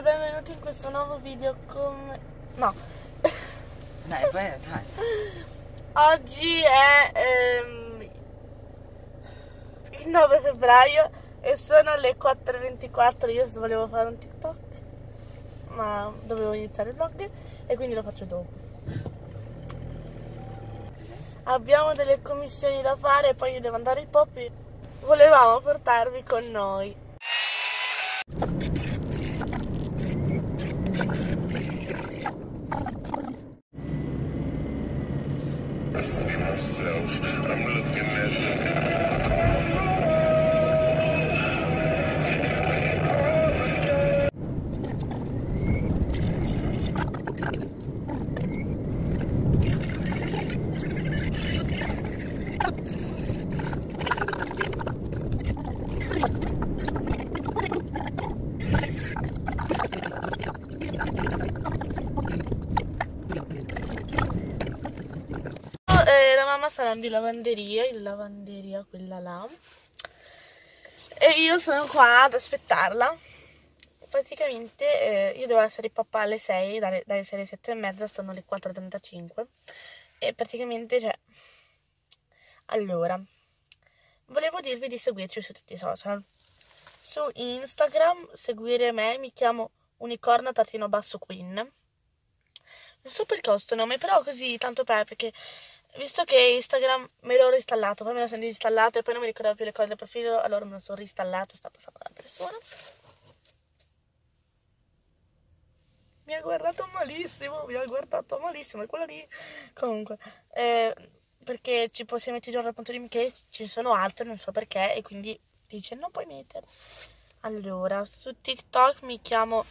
e benvenuti in questo nuovo video come... No. Dai, vai, dai. Oggi è ehm, il 9 febbraio e sono le 4.24. Io volevo fare un TikTok, ma dovevo iniziare il vlog e quindi lo faccio dopo. Abbiamo delle commissioni da fare e poi io devo andare ai Poppy. Volevamo portarvi con noi. In lavanderia, in lavanderia quella là. E io sono qua ad aspettarla. Praticamente eh, io devo essere papà alle 6, dalle, dalle 6 alle 7 e mezza, sono le 4.35. E praticamente, cioè... Allora, volevo dirvi di seguirci su tutti i social. Su Instagram, seguire me, mi chiamo unicorna-queen. Non so perché ho sto nome, però così, tanto per, perché visto che Instagram me l'ho reinstallato, poi me lo sono disinstallato e poi non mi ricordavo più le cose del profilo, allora me lo sono reinstallato, sta passando una persona. Mi ha guardato malissimo, mi ha guardato malissimo, è quello lì. Comunque, eh, perché ci possiamo mettere giorno al punto di che ci sono altre, non so perché, e quindi dice non puoi mettere. Allora, su TikTok mi chiamo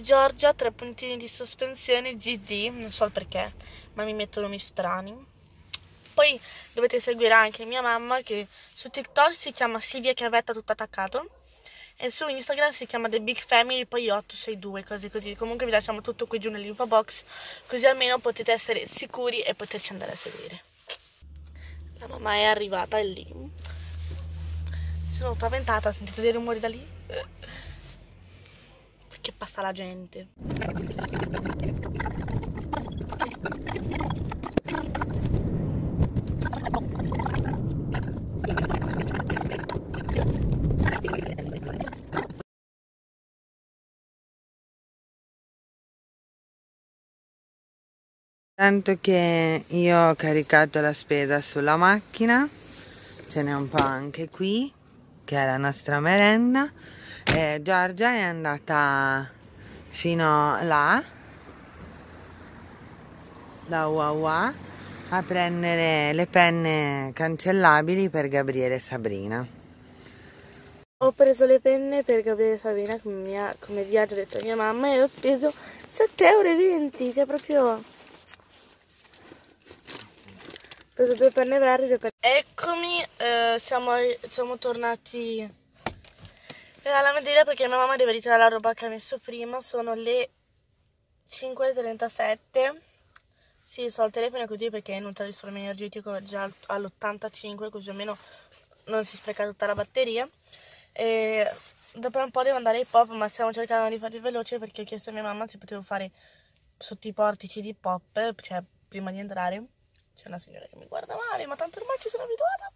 Giorgia, tre puntini di sospensione, GD, non so il perché, ma mi mettono nomi strani. Poi dovete seguire anche mia mamma che su TikTok si chiama Silvia Chiavetta tutto attaccato e su Instagram si chiama The Big Family, poi 862, cose così. Comunque vi lasciamo tutto qui giù nell'info box, così almeno potete essere sicuri e poterci andare a seguire. La mamma è arrivata, è lì. Mi sono spaventata, ho sentito dei rumori da lì. Perché passa la gente. Tanto che io ho caricato la spesa sulla macchina, ce n'è un po' anche qui, che è la nostra merenda. E Giorgia è andata fino là, da Wawa, a prendere le penne cancellabili per Gabriele e Sabrina. Ho preso le penne per Gabriele Sabina come, mia, come vi ha già detto mia mamma e ho speso 7,20 euro, che è proprio... Preso due penne verdi, due penne... Eccomi, eh, siamo, siamo tornati alla lavanderia perché mia mamma deve ritirare la roba che ha messo prima, sono le 5.37. Sì, so il telefono è così perché è inutile risparmio energetico già all'85, così almeno non si spreca tutta la batteria. E dopo un po' devo andare ai pop, ma stiamo cercando di farli veloce perché ho chiesto a mia mamma se potevo fare sotto i portici di pop, cioè prima di entrare. C'è una signora che mi guarda male, ma tanto ormai ci sono abituata.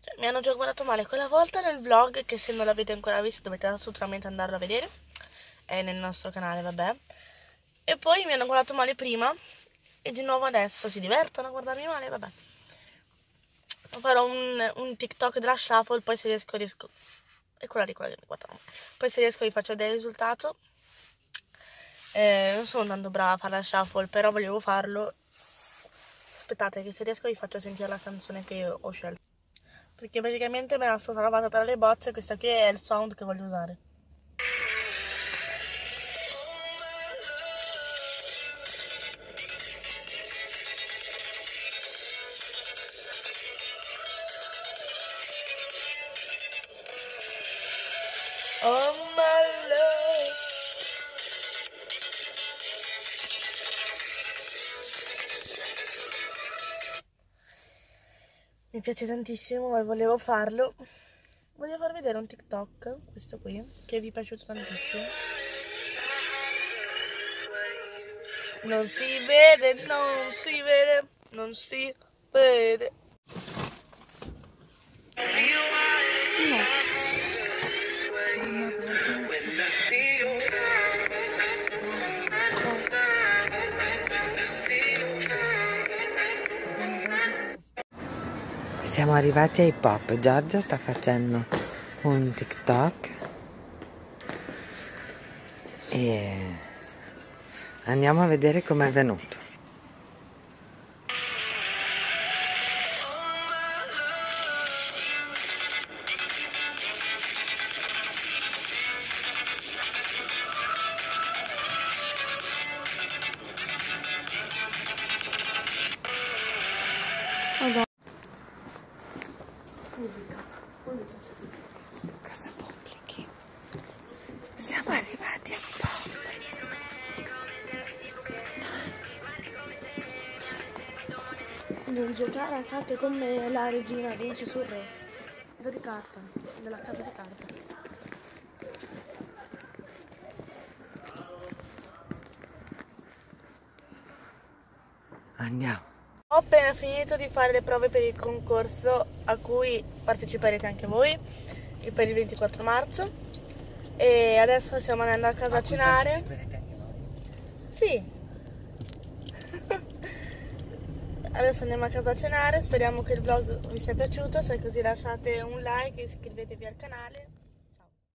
Cioè, mi hanno già guardato male quella volta nel vlog, che se non l'avete ancora visto dovete assolutamente andarlo a vedere. È nel nostro canale, vabbè. E poi mi hanno guardato male prima, e di nuovo adesso si divertono a guardarmi male, vabbè. Farò un, un TikTok della shuffle, poi se riesco riesco è quella di quella che mi guardano. Poi se riesco vi faccio vedere il risultato. Eh, non sono tanto brava a fare la shuffle, però volevo farlo. Aspettate che se riesco vi faccio sentire la canzone che ho scelto. Perché praticamente me la sto salvata tra le bozze questa qui è il sound che voglio usare. mi piace tantissimo e volevo farlo. Voglio far vedere un TikTok, questo qui, che vi è piaciuto tantissimo. Non si vede, non si vede, non si vede. Siamo arrivati ai pop. Giorgia sta facendo un TikTok e andiamo a vedere com'è venuto. Cosa pubblichi? Siamo arrivati ai pop. Non giocare a carte con me, la regina dice sul re. Casa di carta, della casa di carta. Andiamo. Ho appena finito di fare le prove per il concorso a cui parteciperete anche voi per il 24 marzo e adesso stiamo andando a casa a cenare. Sì. adesso andiamo a casa a cenare, speriamo che il vlog vi sia piaciuto, se è così lasciate un like e iscrivetevi al canale.